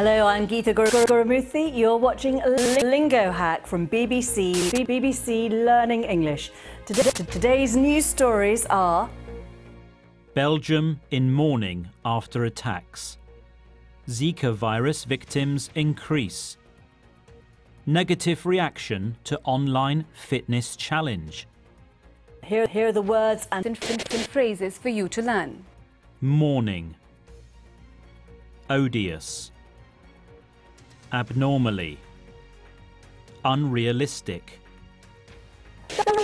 Hello, I'm Geeta Guru-Murthy. You're watching Lingohack from BBC, BBC Learning English. Today's news stories are Belgium in mourning after attacks. Zika virus victims increase. Negative reaction to online fitness challenge. Here, here are the words and, and phrases for you to learn. Mourning. Odious abnormally, unrealistic.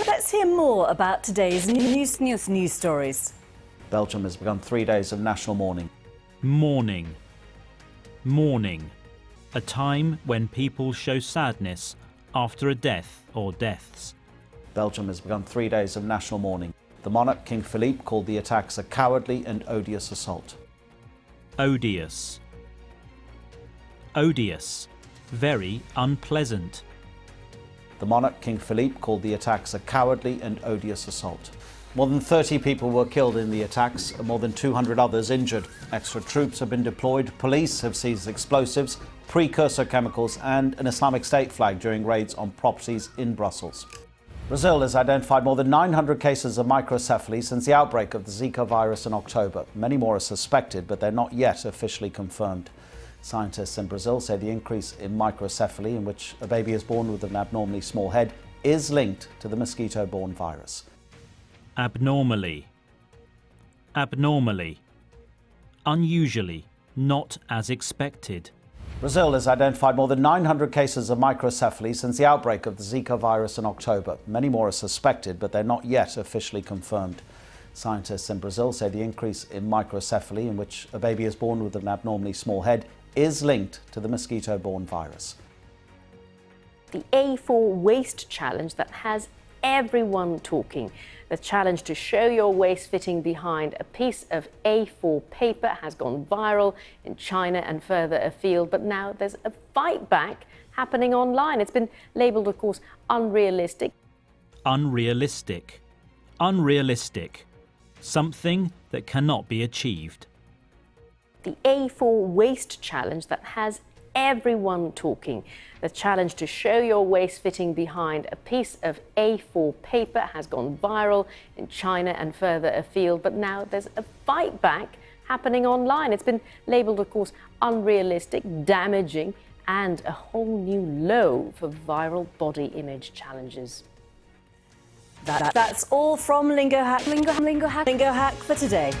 Let's hear more about today's news, news, news stories. Belgium has begun three days of national mourning. Mourning. Mourning. A time when people show sadness after a death or deaths. Belgium has begun three days of national mourning. The monarch, King Philippe, called the attacks a cowardly and odious assault. Odious odious, very unpleasant. The monarch, King Philippe, called the attacks a cowardly and odious assault. More than 30 people were killed in the attacks, and more than 200 others injured. Extra troops have been deployed, police have seized explosives, precursor chemicals, and an Islamic State flag during raids on properties in Brussels. Brazil has identified more than 900 cases of microcephaly since the outbreak of the Zika virus in October. Many more are suspected, but they're not yet officially confirmed. Scientists in Brazil say the increase in microcephaly, in which a baby is born with an abnormally small head, is linked to the mosquito borne virus. Abnormally. Abnormally. Unusually. Not as expected. Brazil has identified more than 900 cases of microcephaly since the outbreak of the Zika virus in October. Many more are suspected, but they're not yet officially confirmed. Scientists in Brazil say the increase in microcephaly, in which a baby is born with an abnormally small head, is linked to the mosquito borne virus. The A4 Waist Challenge that has everyone talking. The challenge to show your waist fitting behind a piece of A4 paper has gone viral in China and further afield, but now there's a fight back happening online. It's been labelled, of course, unrealistic. Unrealistic. Unrealistic. Something that cannot be achieved the A4 Waist Challenge that has everyone talking. The challenge to show your waist fitting behind a piece of A4 paper has gone viral in China and further afield, but now there's a fight back happening online. It's been labelled, of course, unrealistic, damaging, and a whole new low for viral body image challenges. That, that's all from Lingohack, Lingo, Lingohack, Lingo Hack for today.